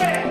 shit!